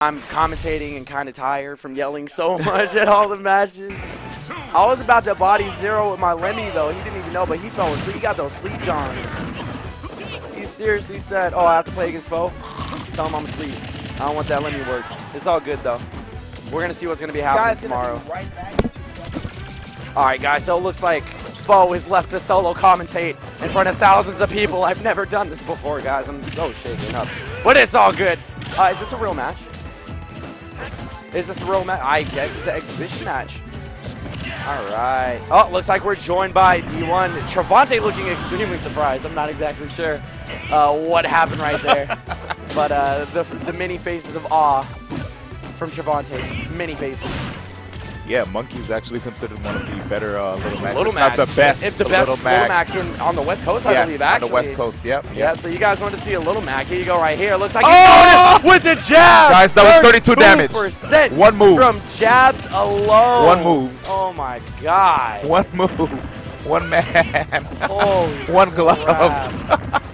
I'm commentating and kind of tired from yelling so much at all the matches. I was about to body zero with my Lemmy though. He didn't even know, but he fell asleep. He got those sleep johns. He seriously said, "Oh, I have to play against foe." Tell him I'm asleep. I don't want that Lemmy work. It's all good though. We're gonna see what's gonna be happening tomorrow. Right back in two seconds. All right, guys. So it looks like Foe is left to solo commentate in front of thousands of people. I've never done this before, guys. I'm so shaken up, but it's all good. Uh, is this a real match? Is this a real match? I guess it's an exhibition match. All right. Oh, looks like we're joined by D1. Trevonte looking extremely surprised. I'm not exactly sure uh, what happened right there. but uh, the, the many faces of awe from Trevonte. Just many faces. Yeah, Monkey's actually considered one of the better uh, Little Macs. Little Mac. Not the best. It's the best Little Little Mac. Mac in, on the West Coast, I yes, believe, actually. on the West Coast. Yep. Yeah, so you guys want to see a Little Mac. Here you go right here. Looks like Oh! he's going with the jab. Guys, that was 32 damage. 32% One move. From jabs alone. One move. Oh, my God. One move, one man, Holy one glove.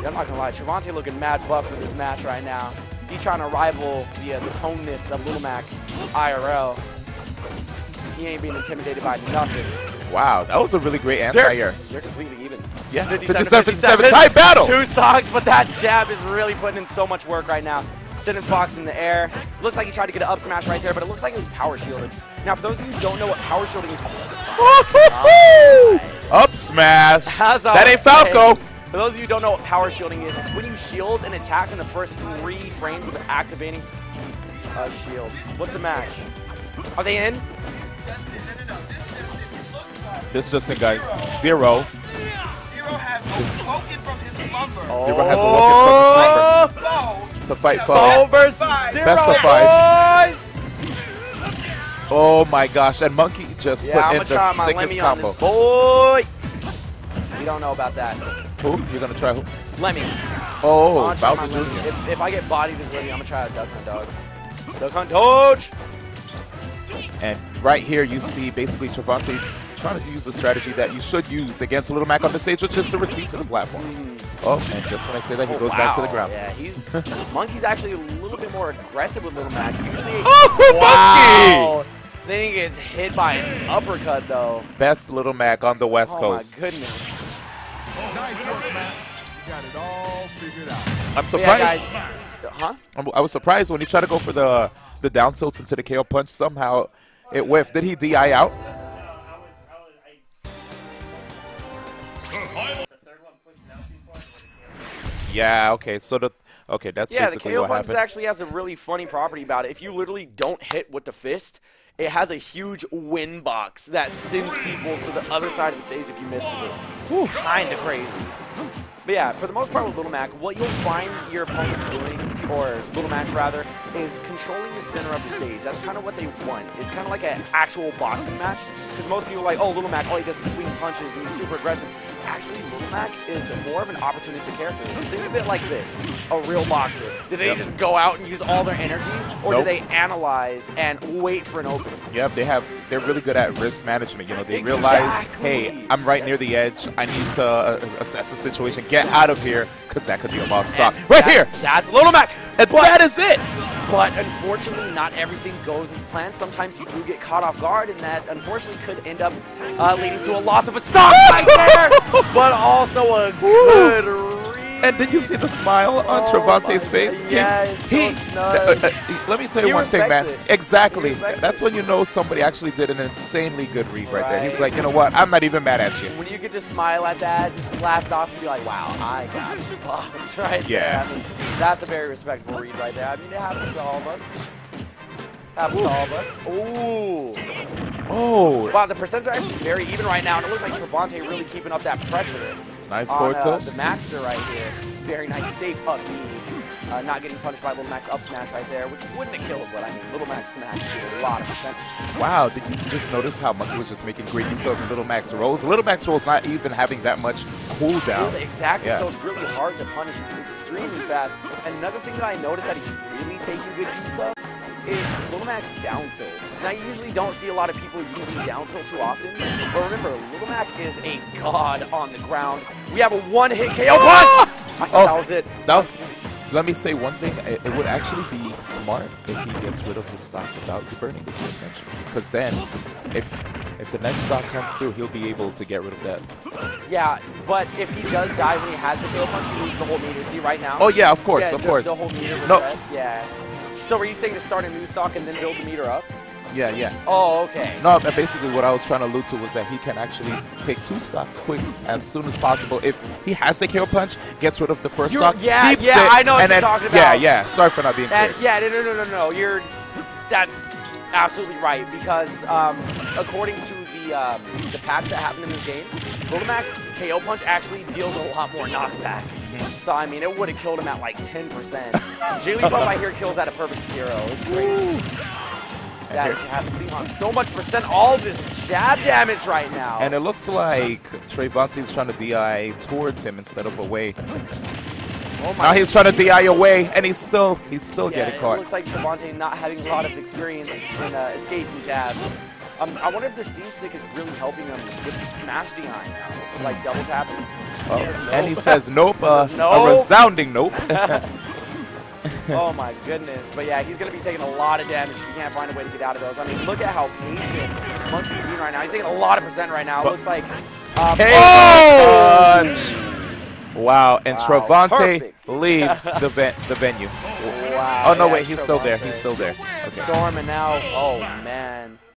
Yeah, I'm not going to lie. Trevonte looking mad buff for this match right now. He's trying to rival the, uh, the toneness of Little Mac IRL. He ain't being intimidated by nothing. Wow, that was a really great They're, anti-air. they're completely even. Yeah, 57, 57, 57, tight battle. Two stocks, but that jab is really putting in so much work right now. Sending Fox in the air. Looks like he tried to get an up smash right there, but it looks like it was power shielded. Now, for those of you who don't know what power shielding is, Up smash. as That ain't Falco. For those of you who don't know what power shielding is, it's when you shield an attack in the first three frames of activating a shield. What's the match? Are they in? This just in, guys. Zero. Zero has woken from his slumber. Zero has awoken from his Oh! Foe To fight Foe foe. versus zero, Best of five. boys! Oh my gosh, and Monkey just Yeah, I'm put gonna in the sickest combo. boy. We don't know about that. Who? You're gonna try who? Lemmy. Oh, Bowser. Jr. If, if I get bodied as Lemmy, I'm gonna try a duck hunt dog. Duck hunt dodge. And right here, you see basically Trevonte trying to use the strategy that you should use against a Little Mac on the stage, which is to retreat to the platforms. Oh, and just when I say that, he Oh, goes back to the ground. Yeah, he's Monkey's actually a little bit more aggressive with Little Mac. Usually, Oh, wow. Then he gets hit by an uppercut though. Best Little Mac on the West oh Coast. my goodness. Nice work, Max. You got it all figured out. I'm surprised. yeah, guys. Huh? I'm- I was surprised when he tried to go for the the down tilts into the KO punch. Somehow it whiffed. Did he DI out? Yeah. Okay. So the okay. That's Yeah, the basically KO what happened. actually has a really funny property about it. If you literally don't hit with the fist, it has a huge windbox that sends people to the other side of the stage if you miss with it. It's kind of crazy. But yeah, for the most part with Little Mac, what you'll find your opponents doing, or Little Macs rather, is controlling the center of the stage. That's kind of what they want. It's kind of like an actual boxing match. Because most people are like, oh, Little Mac, all he does is swing punches and he's super aggressive. Actually, Little Mac is more of an opportunistic character. Think of it like this, a real boxer. Do they Yep. just go out and use all their energy? Or Nope. do they analyze and wait for an opening? Yep, they have. They're really good at risk management. You know, they realize, hey, I'm right near the edge. I need to uh, assess the situation, get out of here, because that could be a lost stop. Right here, that's- That's Little Mac. and But- that is it. But unfortunately, not everything goes as planned. Sometimes you do get caught off guard, and that unfortunately could end up uh, leading to a loss of a stock right there. But also a good. And did you see the smile on Oh Trevonte's face? It's so he, uh, uh, let me tell you He one thing, man. it. Exactly. That's it. when you know somebody actually did an insanely good read right, there. He's like, you know what? I'm not even mad at you. When you could just smile at that, just laugh it off and be like, wow, I got bumped right Yeah. there. I mean, that's a very respectable read right there. I mean, it happens to all of us. Happens to all of us. Ooh. Oh, Wow, the percents are actually very even right now, and it looks like Travante really keeping up that pressure. Nice forward uh, tilt. the Maxter right here. Very nice, safe up B. Uh, not getting punished by Little Mac's up smash right there, which wouldn't have killed but I mean, Little Mac's smash did a lot of percent. Wow, did you just notice how Monkey was just making great use of Little Mac's rolls? Little Mac's rolls not even having that much cooldown. Exactly, Yeah. so it's really hard to punish. It's extremely fast. And another thing that I noticed that he's really taking good use of is Little Mac's down tilt. Now, you usually don't see a lot of people using down tilt too often, but remember, Little Mac is a god on the ground. We have a one-hit KO punch! Oh! I thought Oh, that was it. that was- let me say one thing. It, it would actually be smart if he gets rid of his stock without burning the eventually. Because then, if if the next stock comes through, he'll be able to get rid of that. Yeah, but if he does die when he has the kill punch, he loses the whole meter. See right now? Oh yeah, of course, yeah, of the, course. The whole meter No. Yeah. So were you saying to start a new stock and then build the meter up? Yeah, yeah. Oh, okay. No, basically what I was trying to allude to was that he can actually take two stocks quick as soon as possible. If he has the KO punch, gets rid of the 1st You're- stock, yeah, yeah, it, I know what you're then, talking about. yeah. Yeah. Sorry for not being clear. Yeah, no, no, no, no, no. You're that's absolutely right because um, according to the um, the patch that happened in this game, Rotamax KO punch actually deals a lot more knockback. So I mean, it would have killed him at like 10%. Jigglypuff I hear kills at a perfect zero. It's crazy. That should have Leon so much percent. All this jab damage right now. And it looks like Trevonte's trying to DI towards him instead of away. oh my Now he's trying to DI away, and he's still he's still Yeah, getting it caught. looks like Trevonte not having a lot of experience in uh, escaping jabs. Um, I wonder if the C stick is really helping him with the smash DI now, like double tapping. Oh, He says. And he says nope, uh, a resounding nope. oh my goodness. But yeah, he's going to be taking a lot of damage if he can't find a way to get out of those. I mean, look at how patient Monkey's being right now. He's taking a lot of percent right now. It looks like. Um, oh! punch! Wow, and Wow, Trevonte perfect. leaves the ven- the venue. Wow. Oh no, yeah, wait, he's still there. He's still there. Okay. Storm and now, oh man.